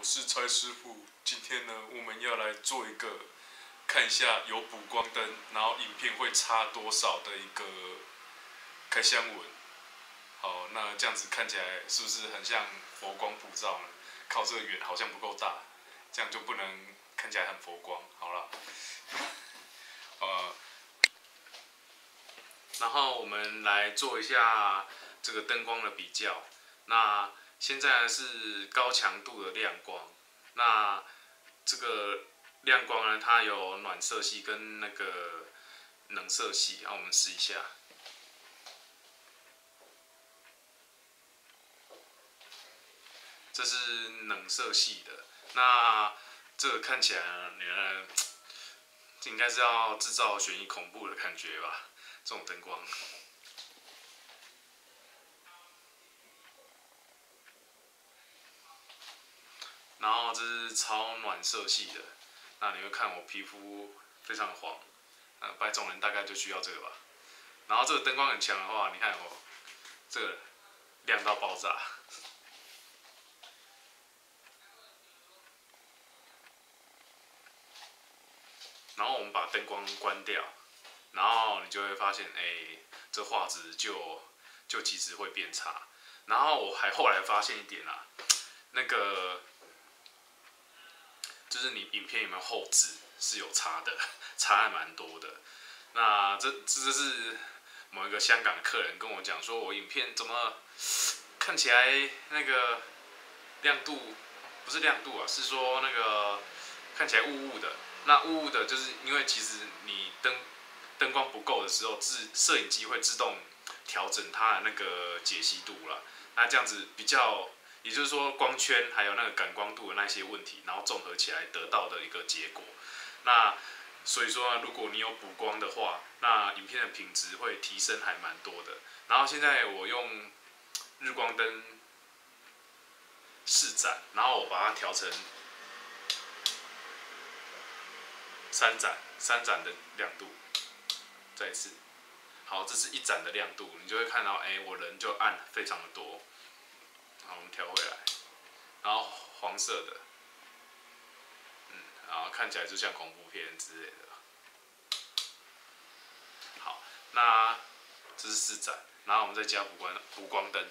我是蔡师傅。今天呢，我们要来做一个看一下有补光灯，然后影片会差多少的一个开箱文。好，那这样子看起来是不是很像佛光普照呢？靠这个远好像不够大，这样就不能看起来很佛光。好了，呃，然后我们来做一下这个灯光的比较。那现在是高强度的亮光，那这个亮光呢，它有暖色系跟那个冷色系，让我们试一下。这是冷色系的，那这个看起来呢，你们应该是要制造悬疑恐怖的感觉吧？这种灯光。然后这是超暖色系的，那你会看我皮肤非常黄，呃，白种人大概就需要这个吧。然后这个灯光很强的话，你看我这个亮到爆炸。然后我们把灯光关掉，然后你就会发现，哎，这画质就就其实会变差。然后我还后来发现一点啊，那个。就是你影片有没有后置是有差的，差还蛮多的。那这这是某一个香港的客人跟我讲说，我影片怎么看起来那个亮度不是亮度啊，是说那个看起来雾雾的。那雾雾的，就是因为其实你灯灯光不够的时候，自摄影机会自动调整它的那个解析度了。那这样子比较。也就是说，光圈还有那个感光度的那些问题，然后综合起来得到的一个结果。那所以说，如果你有补光的话，那影片的品质会提升还蛮多的。然后现在我用日光灯试盏，然后我把它调成三盏，三盏的亮度。再一次，好，这是一盏的亮度，你就会看到，哎，我人就暗非常的多。我们调回来，然后黄色的，嗯，然后看起来就像恐怖片之类的。好，那这是四盏，然后我们再加补光补光灯。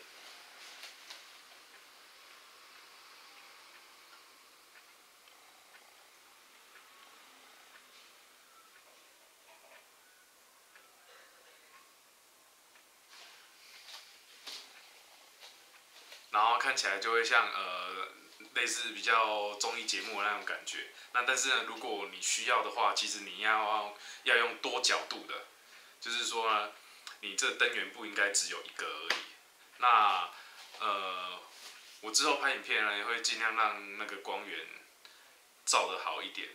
然后看起来就会像呃类似比较综艺节目那种感觉。那但是呢，如果你需要的话，其实你要要用多角度的，就是说呢，你这灯源不应该只有一个而已。那呃，我之后拍影片呢，也会尽量让那个光源照的好一点。